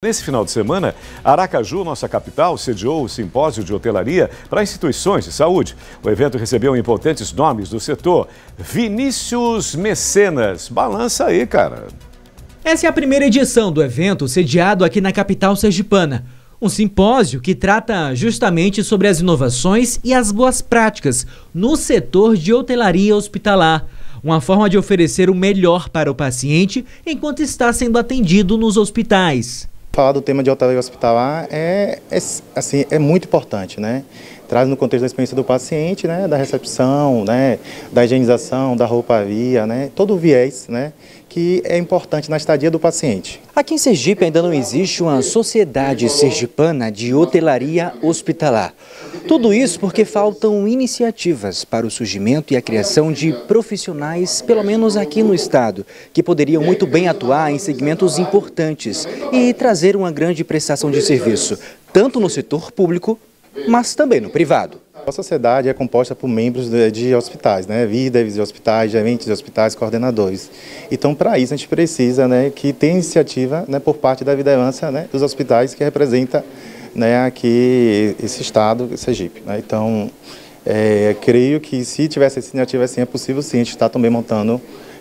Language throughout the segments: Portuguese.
Nesse final de semana, Aracaju, nossa capital, sediou o simpósio de hotelaria para instituições de saúde. O evento recebeu importantes nomes do setor. Vinícius Mecenas. Balança aí, cara. Essa é a primeira edição do evento sediado aqui na capital sergipana. Um simpósio que trata justamente sobre as inovações e as boas práticas no setor de hotelaria hospitalar. Uma forma de oferecer o melhor para o paciente enquanto está sendo atendido nos hospitais falar do tema de hotelaria hospitalar é, é, assim, é muito importante, né? Traz no contexto da experiência do paciente, né? Da recepção, né? Da higienização, da rouparia, né? Todo o viés, né? Que é importante na estadia do paciente. Aqui em Sergipe ainda não existe uma sociedade sergipana de hotelaria hospitalar. Tudo isso porque faltam iniciativas para o surgimento e a criação de profissionais, pelo menos aqui no estado, que poderiam muito bem atuar em segmentos importantes e trazer uma grande prestação de serviço, tanto no setor público, mas também no privado. A sociedade é composta por membros de, hospitais, né? líderes de hospitais, gerentes de hospitais, coordenadores. Então, para isso, a gente precisa né, que tenha iniciativa né, por parte da liderança né, dos hospitais que representa né, aqui esse estado, Sergipe. Né? Então, é, creio que se tivesse essa iniciativa assim, é possível sim, a gente está também montando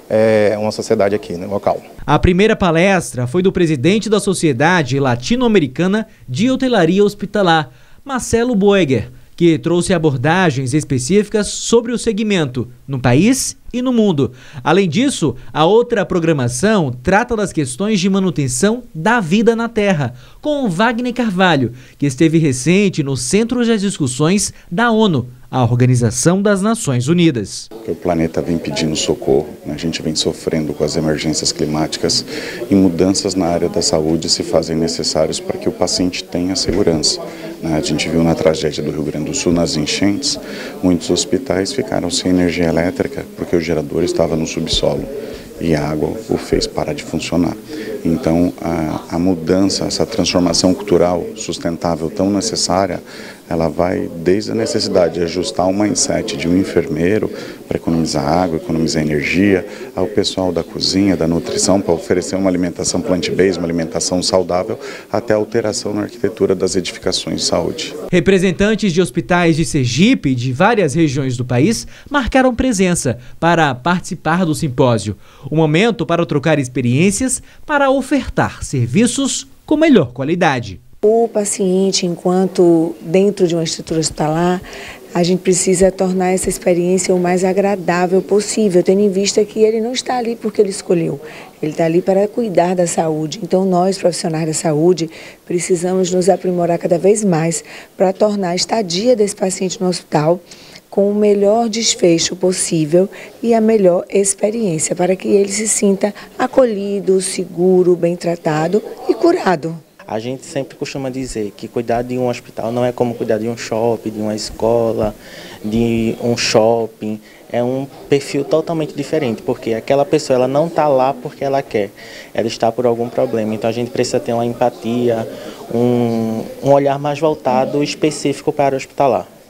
é, uma sociedade aqui no local. A primeira palestra foi do presidente da Sociedade Latino-Americana de Hotelaria Hospitalar, Marcelo Boeger, que trouxe abordagens específicas sobre o segmento no país e no mundo. Além disso, a outra programação trata das questões de manutenção da vida na Terra, com Wagner Carvalho, que esteve recente no centro das discussões da ONU, a Organização das Nações Unidas. O planeta vem pedindo socorro, né? a gente vem sofrendo com as emergências climáticas e mudanças na área da saúde se fazem necessários para que o paciente tenha segurança. Né? A gente viu na tragédia do Rio Grande do Sul, nas enchentes, muitos hospitais ficaram sem energia elétrica porque o gerador estava no subsolo e a água o fez parar de funcionar. Então, a, a, mudança, essa transformação cultural sustentável tão necessária, ela vai desde a necessidade de ajustar o mindset de um enfermeiro para economizar água, economizar energia, ao pessoal da cozinha, da nutrição, para oferecer uma alimentação plant-based, uma alimentação saudável, até a alteração na arquitetura das edificações de saúde. Representantes de hospitais de Sergipe e de várias regiões do país marcaram presença para participar do simpósio. O momento para trocar experiências para ofertar serviços com melhor qualidade. O paciente, enquanto dentro de uma estrutura hospitalar, a gente precisa tornar essa experiência o mais agradável possível, tendo em vista que ele não está ali porque ele escolheu, ele está ali para cuidar da saúde. Então, nós, profissionais da saúde, precisamos nos aprimorar cada vez mais para tornar a estadia desse paciente no hospital com o melhor desfecho possível e a melhor experiência, para que ele se sinta acolhido, seguro, bem tratado e curado. A gente sempre costuma dizer que cuidar de um hospital não é como cuidar de um shopping, de uma escola, de um shopping. É um perfil totalmente diferente, porque aquela pessoa ela não está lá porque ela quer, ela está por algum problema. Então a gente precisa ter uma empatia, um, um olhar mais voltado específico para o hospitalar.